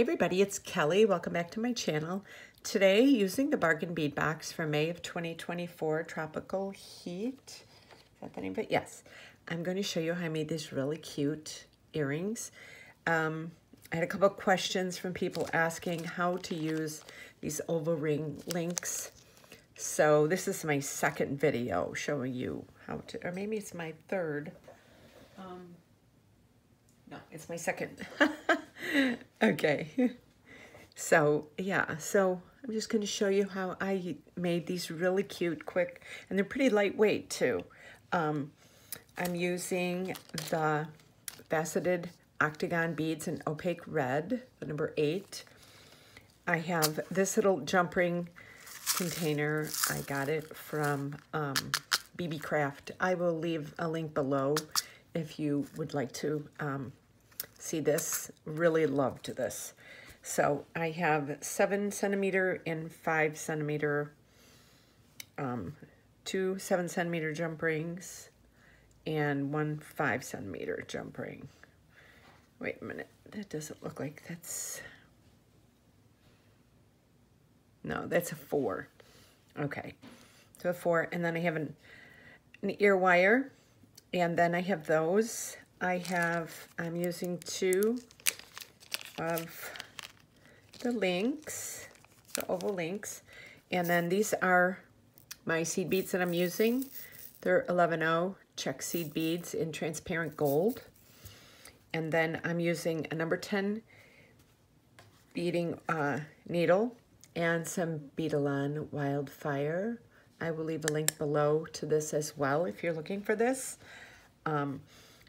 everybody, it's Kelly. Welcome back to my channel. Today, using the Bargain Bead Box for May of 2024 Tropical Heat. Is that the name of it? Yes. I'm going to show you how I made these really cute earrings. Um, I had a couple questions from people asking how to use these oval ring links. So this is my second video showing you how to, or maybe it's my third. Um, no, it's my second. okay. So, yeah. So, I'm just going to show you how I made these really cute, quick, and they're pretty lightweight, too. Um, I'm using the faceted octagon beads in opaque red, the number eight. I have this little jump ring container. I got it from um, BB Craft. I will leave a link below if you would like to um, see this. Really loved this. So I have seven centimeter and five centimeter, um, two seven centimeter jump rings and one five centimeter jump ring. Wait a minute, that doesn't look like that's, no, that's a four. Okay, so a four, and then I have an, an ear wire, and then I have those I have, I'm using two of the links, the oval links. And then these are my seed beads that I'm using. They're 11.0 Czech seed beads in transparent gold. And then I'm using a number 10 beading uh, needle and some Beadalon Wildfire. I will leave a link below to this as well if you're looking for this. Um,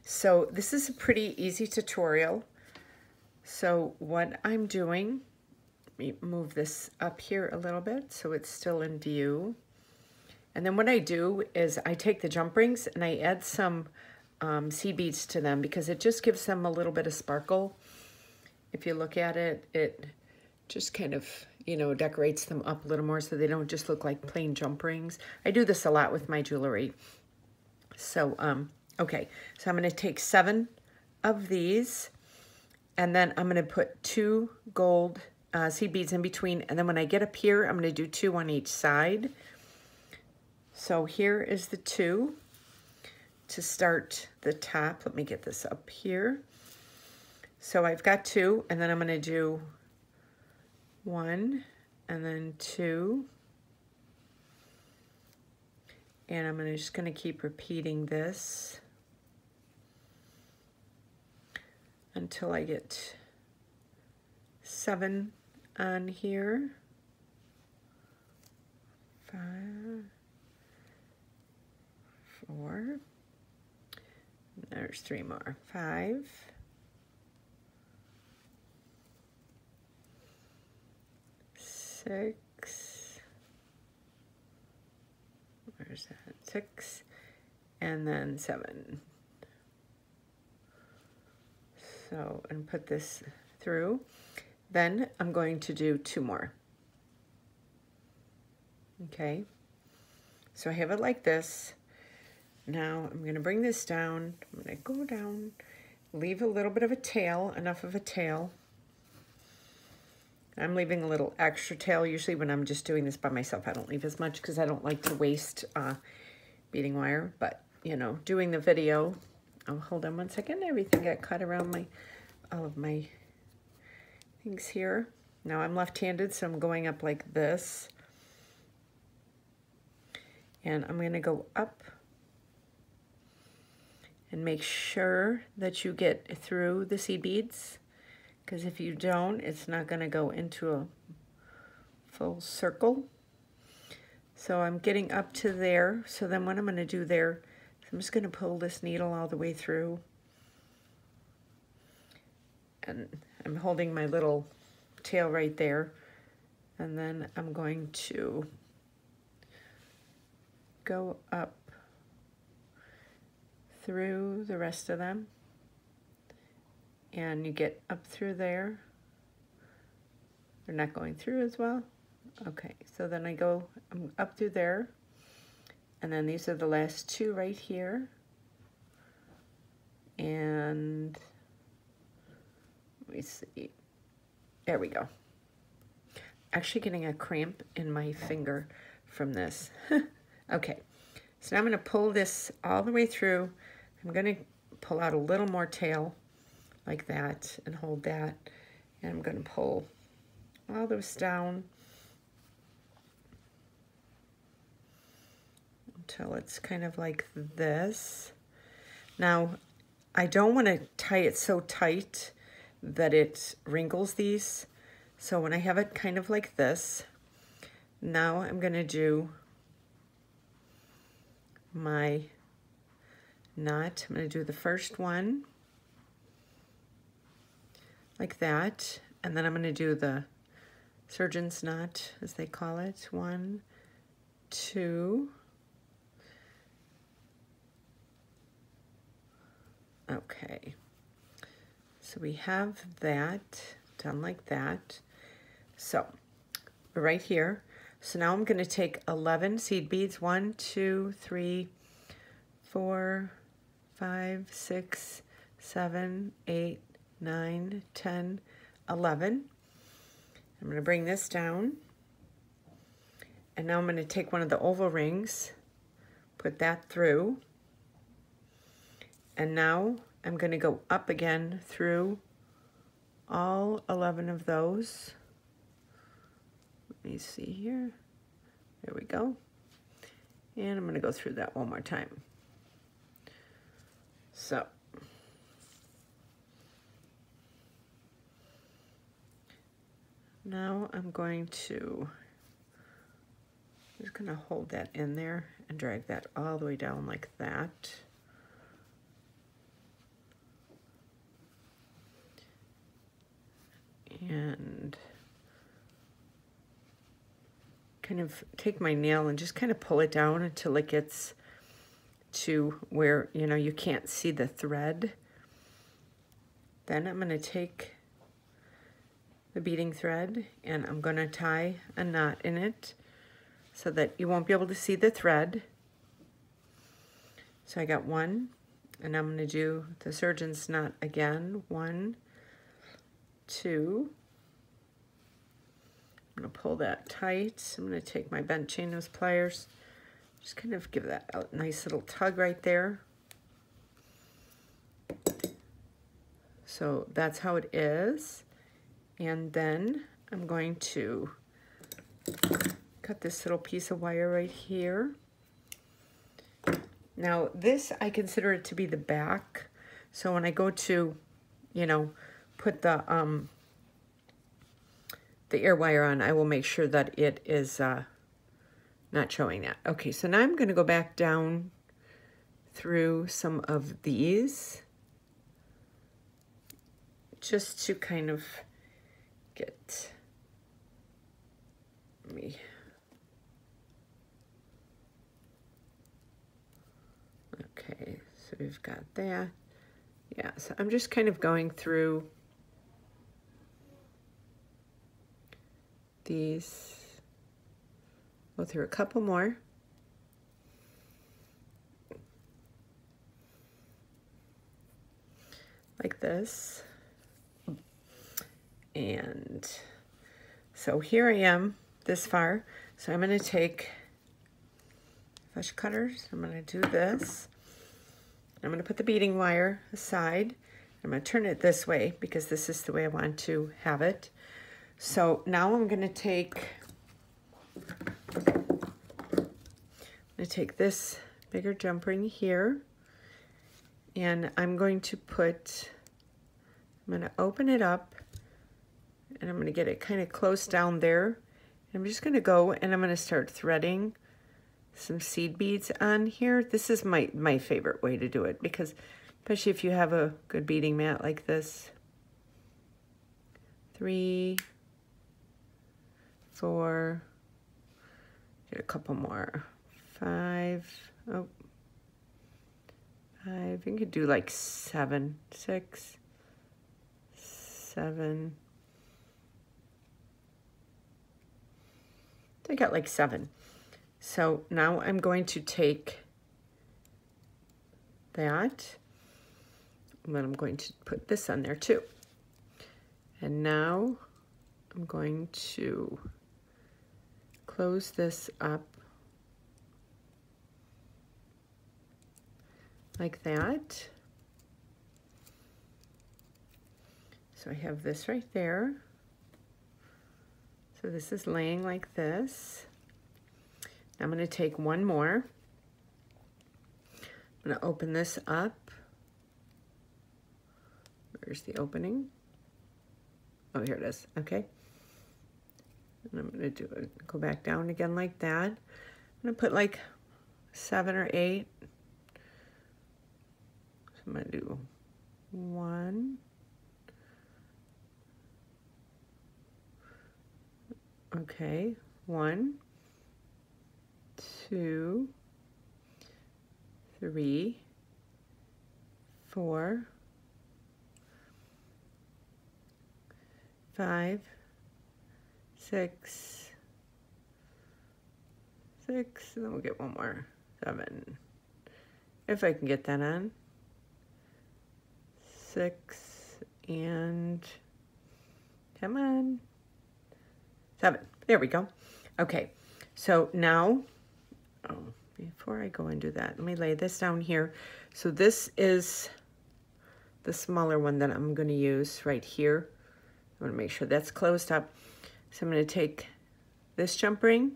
so this is a pretty easy tutorial. So what I'm doing, let me move this up here a little bit so it's still in view. And then what I do is I take the jump rings and I add some um, seed beads to them because it just gives them a little bit of sparkle. If you look at it, it just kind of, you know, decorates them up a little more so they don't just look like plain jump rings. I do this a lot with my jewelry. So, um, Okay, so I'm going to take seven of these, and then I'm going to put two gold uh, seed beads in between, and then when I get up here, I'm going to do two on each side. So here is the two to start the top. Let me get this up here. So I've got two, and then I'm going to do one, and then two, and I'm gonna, just going to keep repeating this. Until I get seven on here. Five, four, there's three more. Five, six, where's that? Six, and then seven. So, and put this through. Then I'm going to do two more. Okay. So I have it like this. Now I'm going to bring this down. I'm going to go down, leave a little bit of a tail, enough of a tail. I'm leaving a little extra tail. Usually when I'm just doing this by myself, I don't leave as much because I don't like to waste uh, beading wire. But, you know, doing the video, Oh, hold on one second. Everything got cut around my, all of my things here. Now I'm left-handed, so I'm going up like this. And I'm going to go up and make sure that you get through the seed beads because if you don't, it's not going to go into a full circle. So I'm getting up to there. So then what I'm going to do there I'm just going to pull this needle all the way through. And I'm holding my little tail right there. And then I'm going to go up through the rest of them. And you get up through there. They're not going through as well. Okay, so then I go up through there. And then these are the last two right here. And let me see. There we go. Actually getting a cramp in my finger from this. okay, so now I'm going to pull this all the way through. I'm going to pull out a little more tail like that and hold that. And I'm going to pull all this down until it's kind of like this. Now, I don't want to tie it so tight that it wrinkles these. So when I have it kind of like this, now I'm going to do my knot. I'm going to do the first one like that. And then I'm going to do the surgeon's knot, as they call it. One, two, Okay, so we have that done like that. So right here, so now I'm going to take 11 seed beads. One, two, three, four, five, six, seven, eight, nine, ten, eleven. I'm going to bring this down. And now I'm going to take one of the oval rings, put that through. And now I'm going to go up again through all 11 of those. Let me see here. There we go. And I'm going to go through that one more time. So, now I'm going to, I'm just going to hold that in there and drag that all the way down like that. And kind of take my nail and just kind of pull it down until it gets to where, you know, you can't see the thread. Then I'm going to take the beading thread and I'm going to tie a knot in it so that you won't be able to see the thread. So I got one and I'm going to do the surgeon's knot again. One, two. I'm to pull that tight. I'm to take my bent chain nose pliers. Just kind of give that a nice little tug right there. So that's how it is. And then I'm going to cut this little piece of wire right here. Now this, I consider it to be the back. So when I go to, you know, put the um, the ear wire on, I will make sure that it is uh, not showing that. Okay, so now I'm going to go back down through some of these just to kind of get me okay so we've got that yeah so I'm just kind of going through these, go through a couple more. Like this. And so here I am this far. So I'm going to take flush cutters. I'm going to do this. I'm going to put the beading wire aside. I'm going to turn it this way because this is the way I want to have it. So now I'm going to take, I'm to take this bigger jump ring here and I'm going to put, I'm going to open it up and I'm going to get it kind of close down there. I'm just going to go and I'm going to start threading some seed beads on here. This is my, my favorite way to do it because especially if you have a good beading mat like this. Three, four, get a couple more, five, oh, five, you could do like seven, six, seven, I got like seven. So now I'm going to take that, and then I'm going to put this on there too. And now I'm going to close this up like that. So I have this right there. So this is laying like this. I'm going to take one more. I'm going to open this up. Where's the opening? Oh, here it is. Okay. And I'm to do it. Go back down again like that. I'm to put like seven or eight. So I'm to do one. Okay, one, two, three, four, five, six, six, and then we'll get one more, seven, if I can get that on, six, and come on, seven, there we go. Okay, so now, oh, before I go and do that, let me lay this down here. So this is the smaller one that I'm going to use right here. I want to make sure that's closed up. So I'm going to take this jump ring,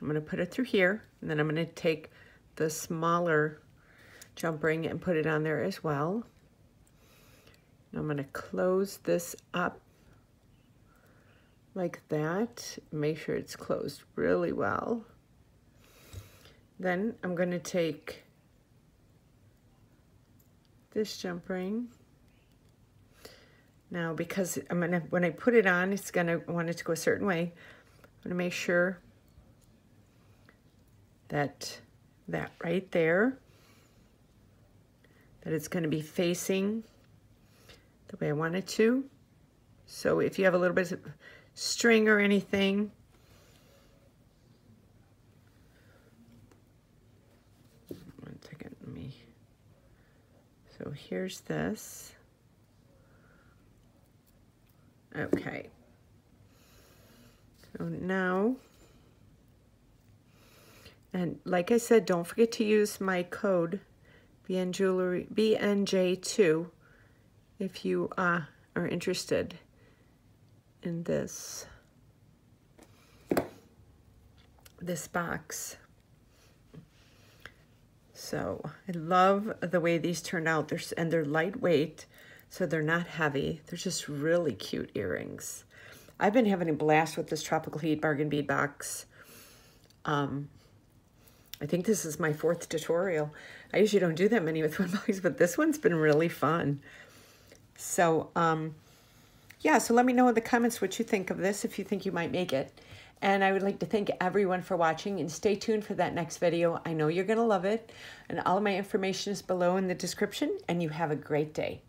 I'm going to put it through here, and then I'm going to take the smaller jump ring and put it on there as well. I'm going to close this up like that. Make sure it's closed really well. Then I'm going to take this jump ring. Now, because I'm gonna, when I put it on, it's gonna want it to go a certain way. I'm gonna make sure that that right there, that it's gonna be facing the way I want it to. So if you have a little bit of string or anything, one second, let me, so here's this. Okay. So now, and like I said, don't forget to use my code BN Jewelry BNJ2 if you uh, are interested in this this box. So I love the way these turned out. They're, and they're lightweight, so they're not heavy. They're just really cute earrings. I've been having a blast with this Tropical Heat Bargain Bead Box. Um, I think this is my fourth tutorial. I usually don't do that many with one box, but this one's been really fun. So, um, yeah, so let me know in the comments what you think of this, if you think you might make it. And I would like to thank everyone for watching and stay tuned for that next video. I know you're going to love it. And all of my information is below in the description and you have a great day.